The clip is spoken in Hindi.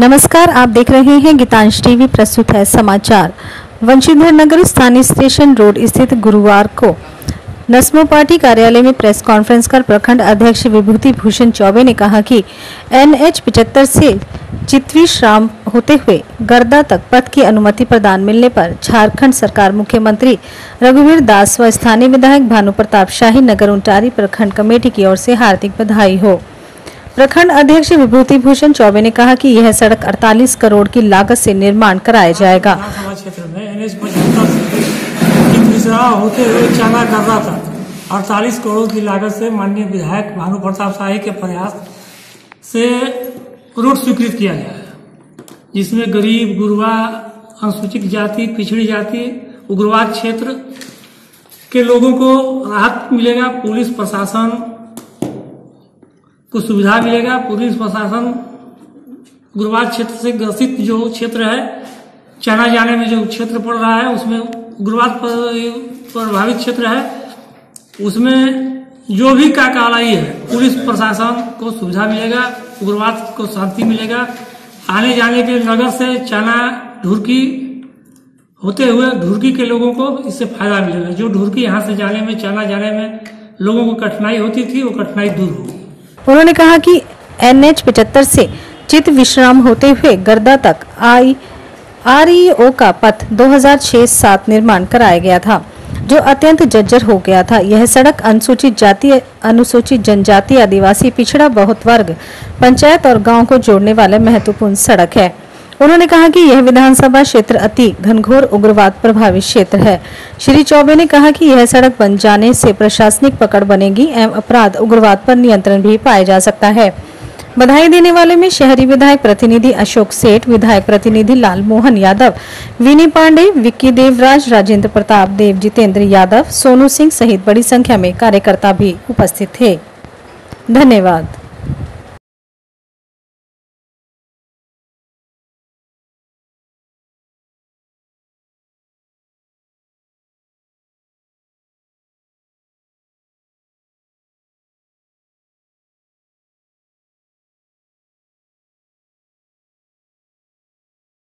नमस्कार, आप देख रहे हैं गीतांश टीवी, प्रस्तुत है समाचार। वंशीधर नगर स्थानीय स्टेशन रोड स्थित गुरुवार को नस्मो पार्टी कार्यालय में प्रेस कॉन्फ्रेंस कर प्रखंड अध्यक्ष विभूति भूषण चौबे ने कहा कि एनएच पिचहत्तर से चितवी श्राम होते हुए गर्दा तक पथ की अनुमति प्रदान मिलने पर झारखंड सरकार मुख्यमंत्री रघुवीर दास व स्थानीय विधायक भानु प्रताप शाही नगर उंटारी प्रखंड कमेटी की ओर से हार्दिक बधाई हो। प्रखंड अध्यक्ष विभूति भूषण चौबे ने कहा कि यह सड़क 48 करोड़ की लागत से निर्माण कराया जाएगा। क्षेत्र में होते हुए कर रहा था। अड़तालीस करोड़ की लागत से माननीय विधायक भानु प्रताप शाही के प्रयास से रोड स्वीकृत किया गया है, जिसमें गरीब गुरबा अनुसूचित जाति, पिछड़ी जाति, उग्रवाद क्षेत्र के लोगों को राहत मिलेगा। पुलिस, प्रशासन को सुविधा मिलेगा। पुलिस प्रशासन उग्रवाद क्षेत्र से ग्रसित जो क्षेत्र है चाना जाने में जो क्षेत्र पड़ रहा है, उसमें उग्रवाद पर- प्रभावित क्षेत्र है, उसमें जो भी काकालाई है, पुलिस प्रशासन को सुविधा मिलेगा उग्रवाद को शांति मिलेगा। आने जाने के नगर से चाना ढुरकी होते हुए ढुरकी के लोगों को इससे फ़ायदा मिलेगा। जो ढुरकी यहाँ से जाने में चाना जाने में लोगों को कठिनाई होती थी, वो कठिनाई दूर होगी उन्होंने कहा कि एन एच पिचहत्तर से चित विश्राम होते हुए गर्दा तक आई आरईओ का पथ 2006-7 निर्माण कराया गया था, जो अत्यंत जर्जर हो गया था। यह सड़क अनुसूचित जाति अनुसूचित जनजाति आदिवासी पिछड़ा बहुत वर्ग, पंचायत और गाँव को जोड़ने वाले महत्वपूर्ण सड़क है। उन्होंने कहा कि यह विधानसभा क्षेत्र अति घनघोर, उग्रवाद प्रभावित क्षेत्र है। श्री चौबे ने कहा कि यह सड़क बन जाने से प्रशासनिक पकड़ बनेगी एवं अपराध, उग्रवाद पर नियंत्रण भी पाया जा सकता है। बधाई देने वाले में शहरी विधायक प्रतिनिधि अशोक सेठ, विधायक प्रतिनिधि लाल मोहन यादव, विनी पांडे, विक्की देवराज, राजेंद्र प्रताप देव, जितेंद्र यादव, सोनू सिंह सहित बड़ी संख्या में कार्यकर्ता भी उपस्थित थे। धन्यवाद।